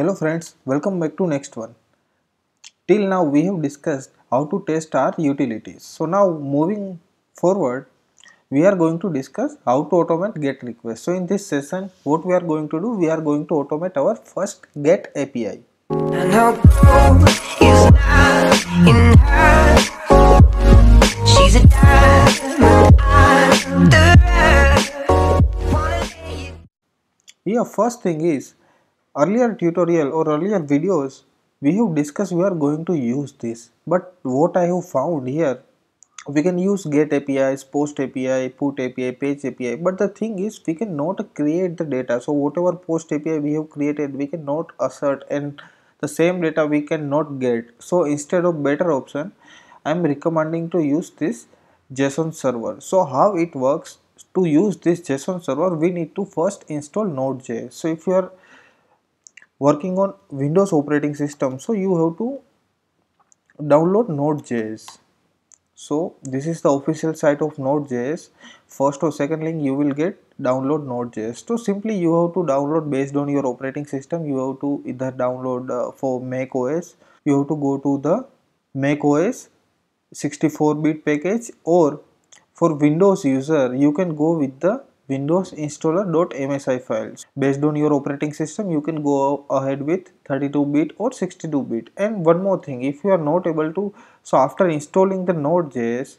Hello friends, welcome back to next one. Till now we have discussed how to test our utilities. So now moving forward, we are going to discuss how to automate GET request. So in this session, what we are going to do, we are going to automate our first GET API. And her goal is not in her. She's a diamond under Wanna lay you Here first thing is, earlier tutorial or earlier videos, we have discussed we are going to use this. But what I have found here, we can use get APIs, post API, put API, page API. But the thing is, we cannot create the data. So whatever post API we have created, we cannot assert and the same data we cannot get. So instead of better option, I am recommending to use this JSON server. So how it works? To use this JSON server, we need to first install Node.js. So if you are working on Windows operating system, so you have to download Node.js. So this is the official site of Node.js. First or second link you will get download Node.js. So simply you have to download based on your operating system. You have to either download uh, for Mac OS. You have to go to the Mac OS 64-bit package or for Windows user you can go with the Windows installer.msi files. Based on your operating system you can go ahead with 32-bit or 62-bit. And one more thing if you are not able to so after installing the Node.js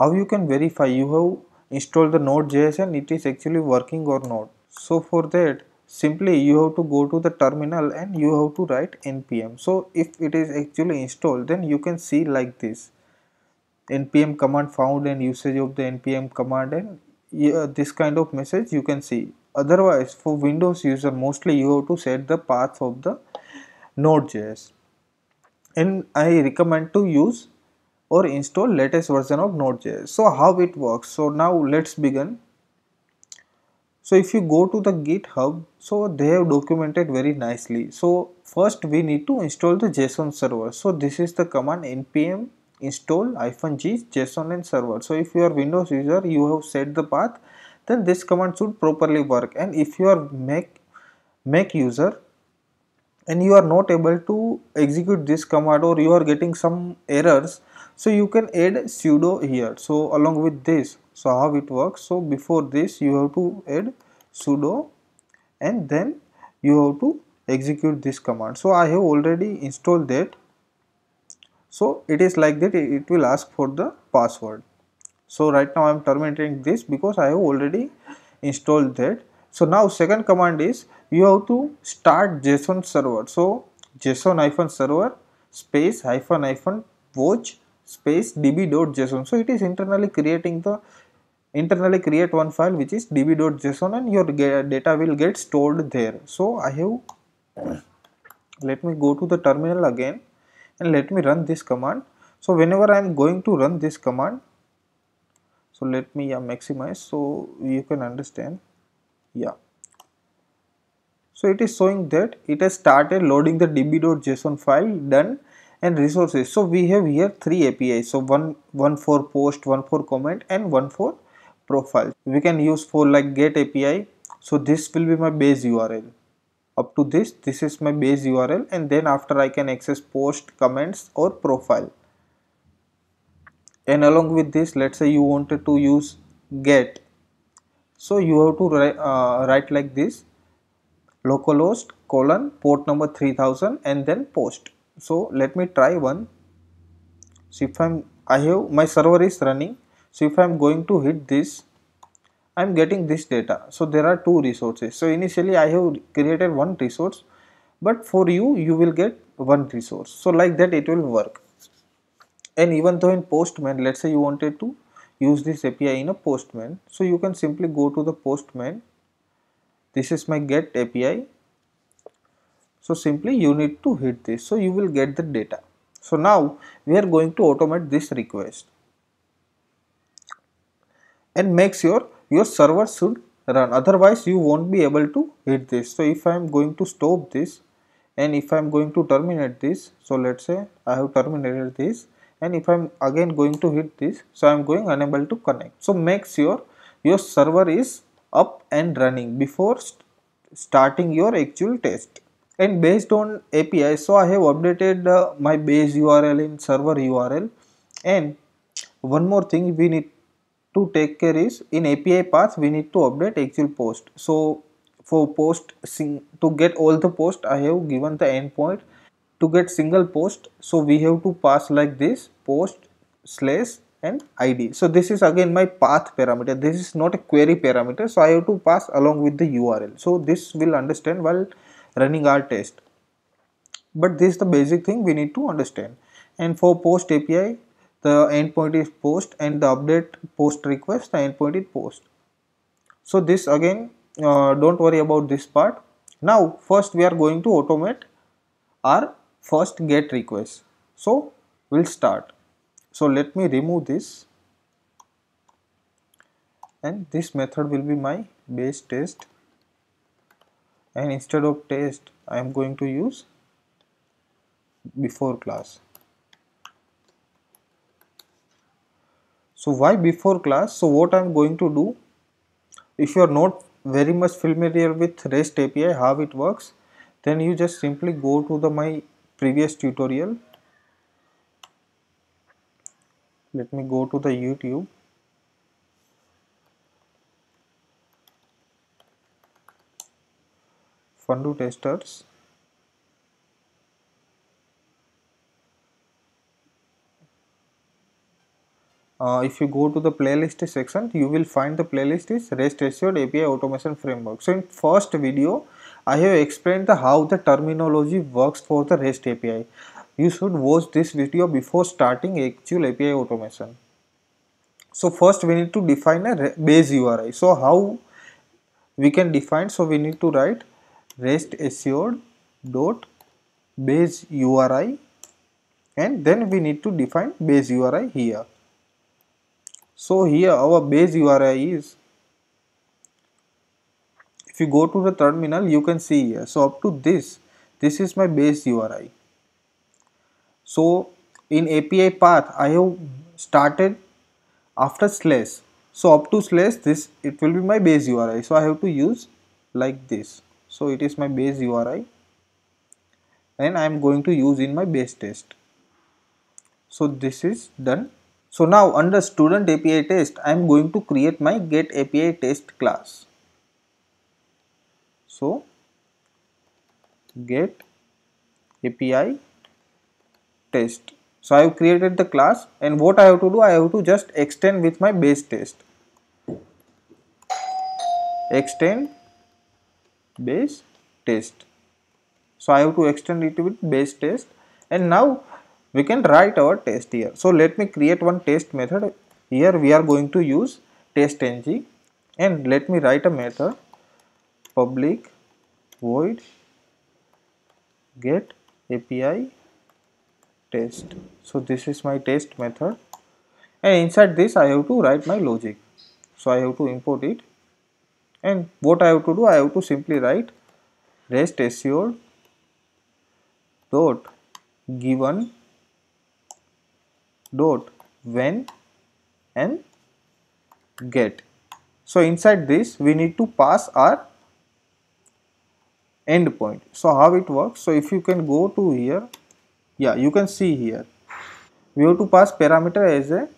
how you can verify you have installed the node.js and it is actually working or not so for that simply you have to go to the terminal and you have to write npm so if it is actually installed then you can see like this npm command found and usage of the npm command and yeah, this kind of message you can see otherwise for windows user mostly you have to set the path of the node.js and I recommend to use or install latest version of Node.js. So how it works? So now let's begin. So if you go to the GitHub, so they have documented very nicely. So first we need to install the JSON server. So this is the command npm install g JSON and server. So if you are Windows user, you have set the path, then this command should properly work. And if you are Mac Mac user, and you are not able to execute this command or you are getting some errors so you can add sudo here so along with this so how it works so before this you have to add sudo and then you have to execute this command so i have already installed that so it is like that it will ask for the password. So right now i am terminating this because i have already installed that. So now second command is you have to start json server. So json hyphen server space hyphen hyphen watch space db.json so it is internally creating the internally create one file which is db.json and your data will get stored there. So i have let me go to the terminal again and let me run this command. So whenever i am going to run this command so let me yeah, maximize so you can understand. Yeah. So it is showing that it has started loading the db.json file done and resources. So we have here three apis. So one one for post one for comment and one for profile. We can use for like get api so this will be my base url up to this. This is my base url and then after i can access post comments or profile. And along with this let's say you wanted to use get. So you have to write, uh, write like this. Localhost colon port number 3000 and then post. So let me try one. So if i'm i have my server is running. So if i'm going to hit this i'm getting this data. So there are two resources. So initially i have created one resource but for you you will get one resource. So like that it will work. And even though in postman let's say you wanted to use this api in a postman so you can simply go to the postman. This is my get api so simply you need to hit this. So you will get the data. So now we are going to automate this request. And make sure your server should run. Otherwise you won't be able to hit this. So if i am going to stop this and if i am going to terminate this so let's say i have terminated this and if i'm again going to hit this so i'm going unable to connect. So make sure your server is up and running before st starting your actual test. And based on API so I have updated uh, my base URL in server URL and one more thing we need to take care is in API path we need to update actual post. So for post to get all the post I have given the endpoint. To get single post so we have to pass like this post slash and id so this is again my path parameter. This is not a query parameter so i have to pass along with the url so this will understand while running our test. But this is the basic thing we need to understand. And for post api the endpoint is post and the update post request the endpoint is post. So this again uh, don't worry about this part. Now first we are going to automate our first get request. So we'll start. So let me remove this. And this method will be my base test. And instead of test I am going to use before class so why before class? So what I'm going to do if you are not very much familiar with REST API how it works then you just simply go to the my previous tutorial. Let me go to the YouTube. Fun Doo Testers uh, if you go to the playlist section you will find the playlist is REST assured API automation framework so in first video I have explained the how the terminology works for the REST API. You should watch this video before starting actual API automation. So first we need to define a base URI. So how we can define? So we need to write REST assured dot base URI and then we need to define base URI here. So here our base URI is if you go to the terminal you can see here. So up to this this is my base URI so in API path I have started after slash. So up to slash this it will be my base URI so I have to use like this. So it is my base URI and I am going to use in my base test. So this is done so now under student API test I am going to create my get API test class. So get api test. So i have created the class and what i have to do i have to just extend with my base test. Extend base test. So i have to extend it with base test. And now we can write our test here. So let me create one test method. Here we are going to use TestNG and let me write a method. Public void get API test. So this is my test method. And inside this I have to write my logic. So I have to import it. And what I have to do I have to simply write rest assured dot given dot when and get. So inside this we need to pass our endpoint. So how it works? So if you can go to here, yeah, you can see here. We have to pass parameter as a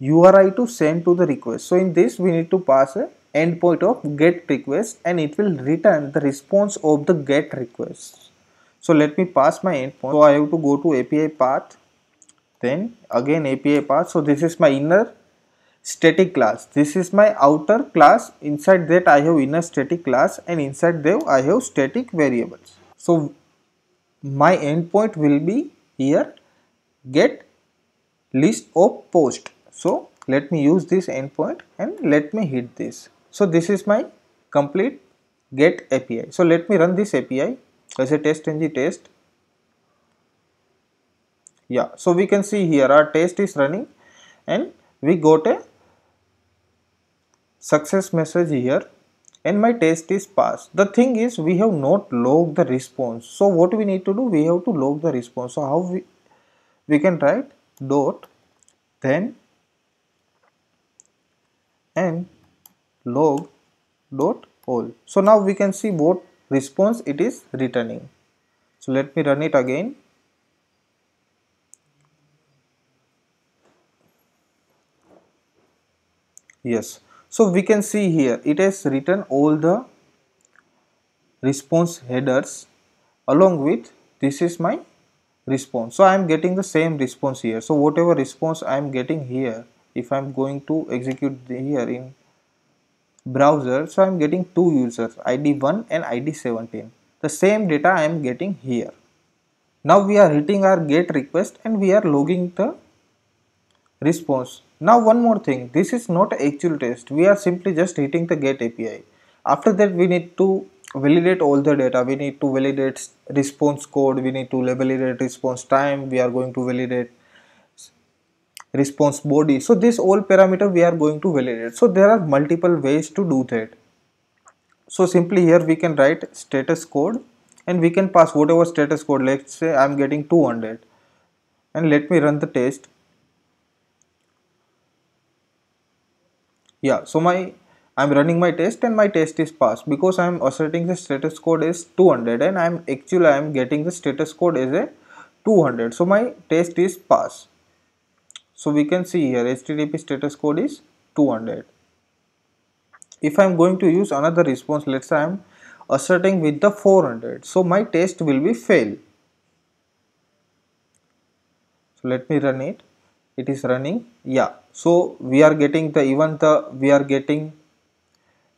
URI to send to the request. So in this we need to pass a endpoint of get request and it will return the response of the get request. So let me pass my endpoint. So I have to go to API path, then again API path. So this is my inner static class this is my outer class inside that I have inner static class and inside there I have static variables. So my endpoint will be here. Get list of post. So let me use this endpoint and let me hit this. So this is my complete get API so let me run this API as a TestNG test yeah so we can see here our test is running and we got a success message here and my test is passed. The thing is we have not logged the response. So what we need to do? We have to log the response. So how we, we can write dot then and log dot all. So now we can see what response it is returning so let me run it again yes. So we can see here it has written all the response headers along with this is my response. So i am getting the same response here. So whatever response i am getting here if i am going to execute here in browser so i am getting two users id1 and id17 the same data i am getting here. Now we are hitting our get request and we are logging the response now one more thing. This is not actual test. We are simply just hitting the get api after that we need to validate all the data. We need to validate response code. We need to validate response time. We are going to validate response body. So this all parameter we are going to validate. So there are multiple ways to do that. So simply here we can write status code and we can pass whatever status code. Let's say i'm getting 200 and let me run the test yeah so my i'm running my test and my test is passed because i'm asserting the status code is 200 and i'm actually i'm getting the status code as a 200 so my test is passed. So we can see here http status code is 200 if i'm going to use another response let's say i'm asserting with the 400 so my test will be fail so let me run it it is running yeah. So we are getting the even the we are getting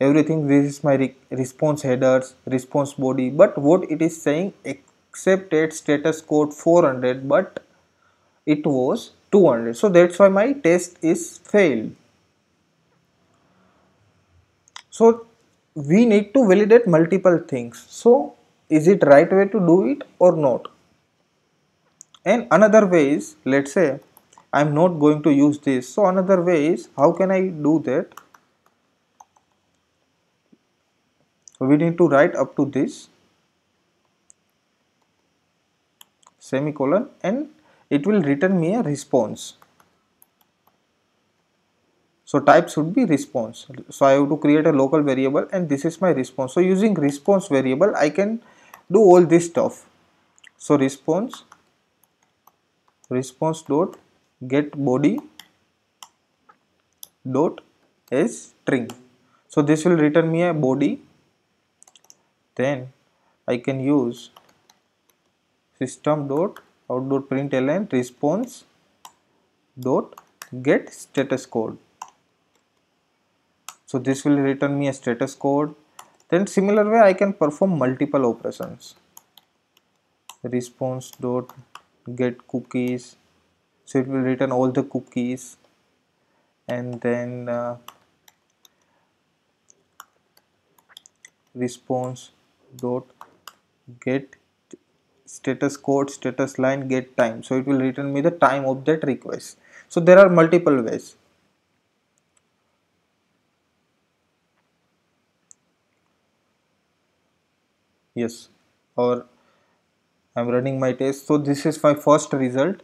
everything. This is my re response headers response body. But what it is saying accepted status code 400 but it was 200 so that's why my test is failed. So we need to validate multiple things. So is it right way to do it or not? And another way is let's say I'm not going to use this. So another way is how can I do that? We need to write up to this semicolon and it will return me a response. So type should be response. So I have to create a local variable and this is my response. So using response variable I can do all this stuff. So response response dot get body dot as string. So this will return me a body. Then I can use system dot out dot println response dot get status code. So this will return me a status code. Then similar way I can perform multiple operations. Response dot get cookies so it will return all the cookies. And then uh, response dot get status code status line get time. So it will return me the time of that request. So there are multiple ways. Yes. Or i'm running my test. So this is my first result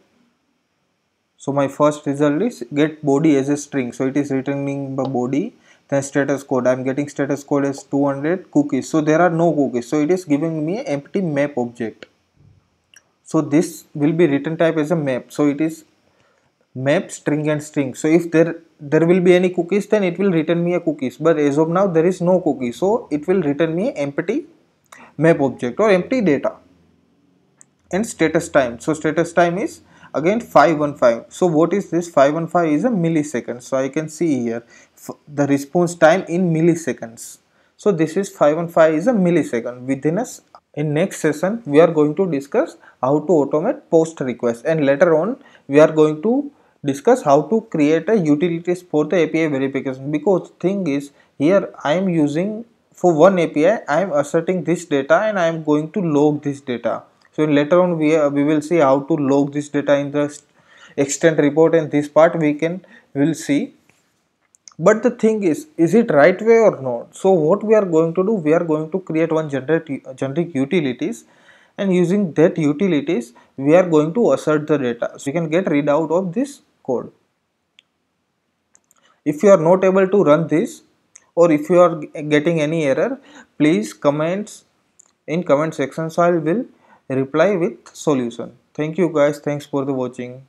so my first result is get body as a string. So it is returning the body then status code. I'm getting status code as 200 cookies. So there are no cookies. So it is giving me empty map object. So this will be return type as a map. So it is map string and string. So if there there will be any cookies then it will return me a cookies. But as of now there is no cookie. So it will return me empty map object or empty data. And status time. So status time is again 515 so what is this? 515 is a millisecond so i can see here the response time in milliseconds. So this is 515 is a millisecond. Within us in next session we are going to discuss how to automate post request. And later on we are going to discuss how to create a utilities for the api verification. Because thing is here i am using for one api i am asserting this data and i am going to log this data so later on we, uh, we will see how to log this data in the extent report. And this part we can will see. But the thing is is it right way or not? So what we are going to do we are going to create one generic generic utilities. And using that utilities we are going to assert the data. So you can get read out of this code. If you are not able to run this or if you are getting any error please comments in comment section so i will reply with solution. Thank you guys. Thanks for the watching